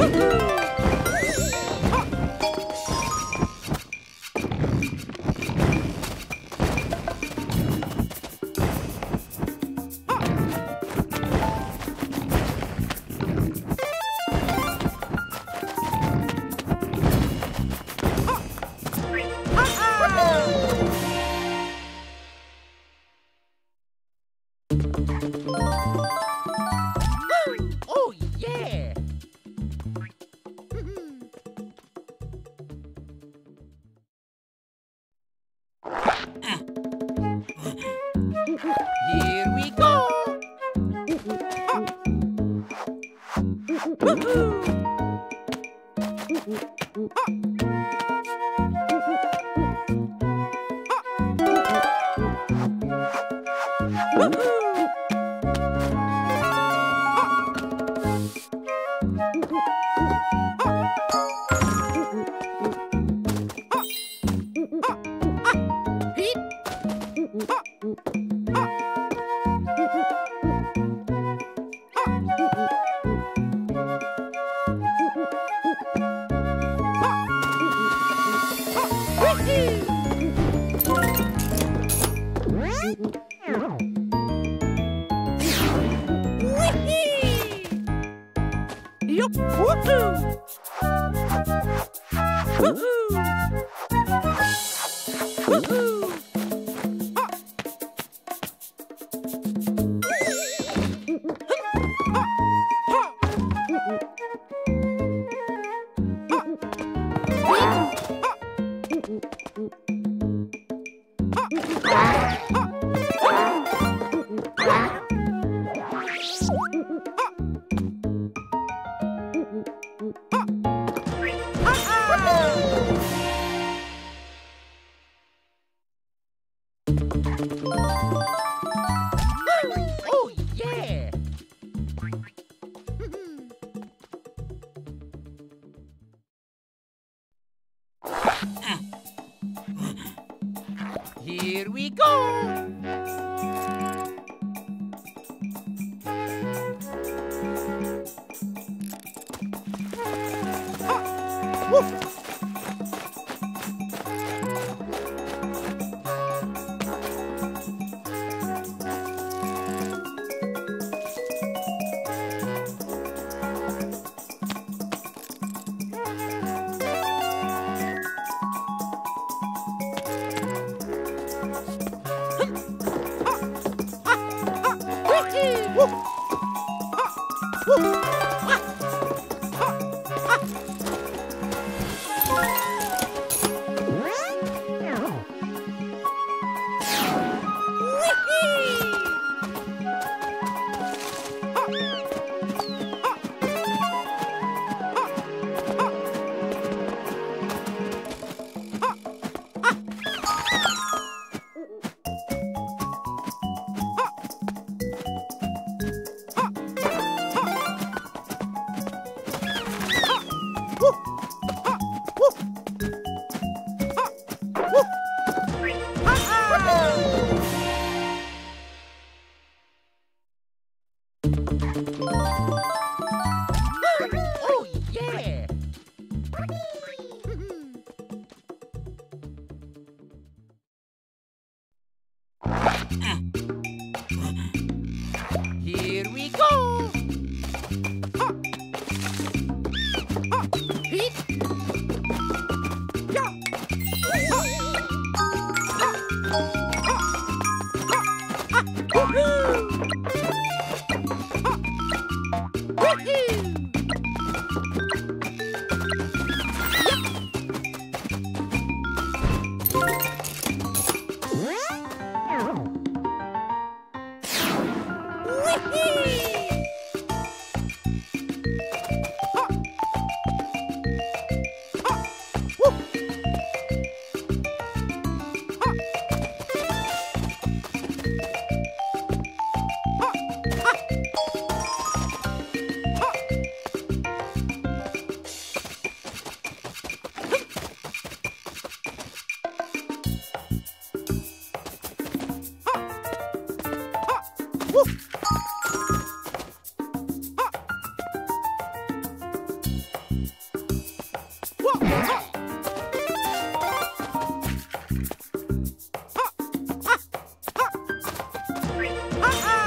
Oh Woohoo! Woohoo! Woohoo! Go! Mm.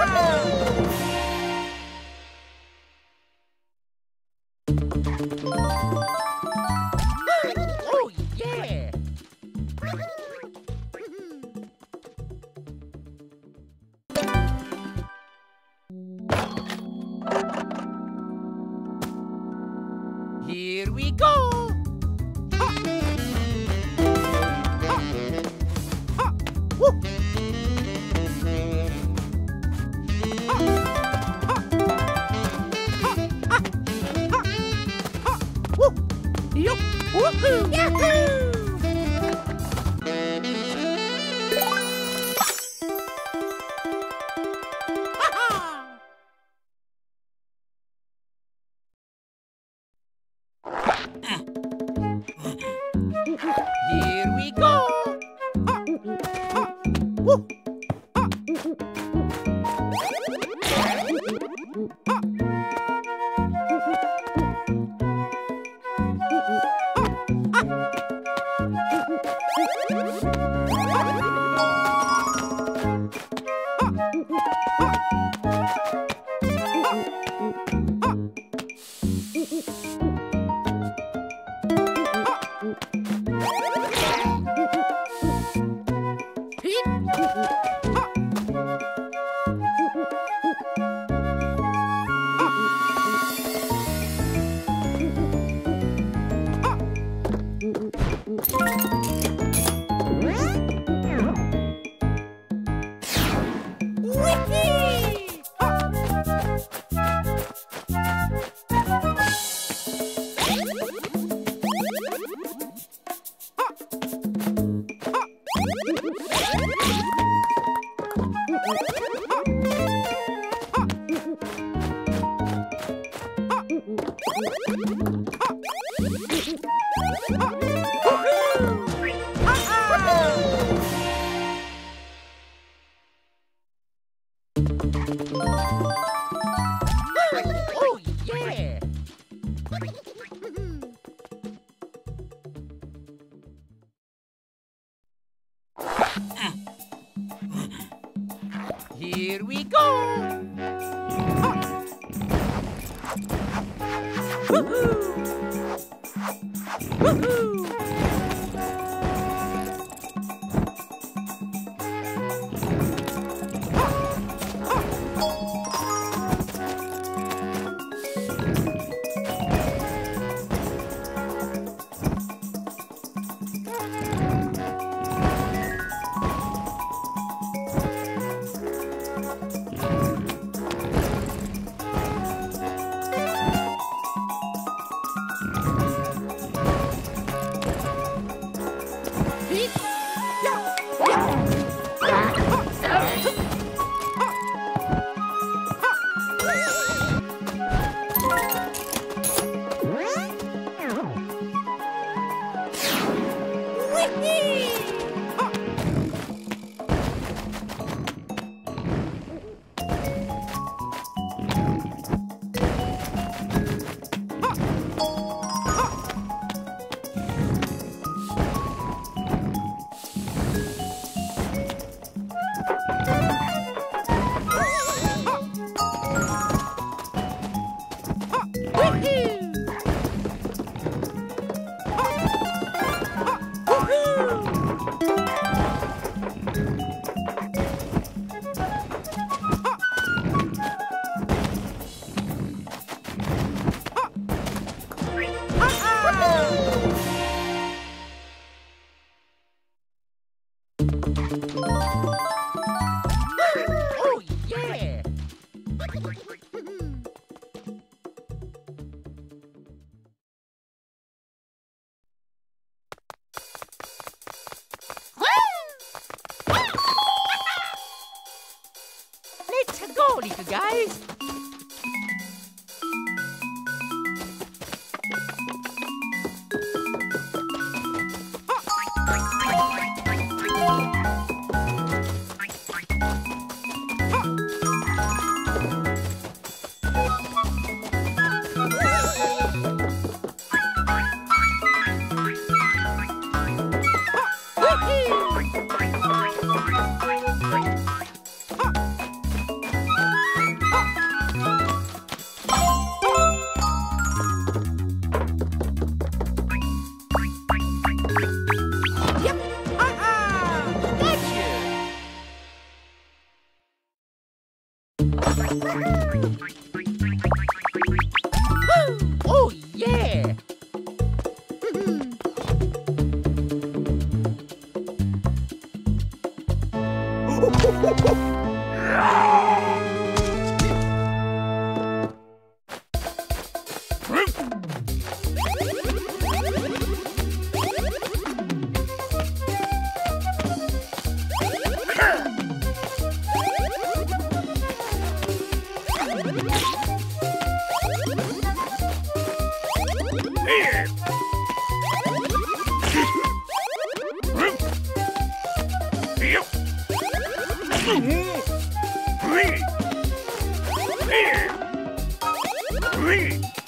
Woo! Woohoo! Woohoo! guys. Woohoo! Three.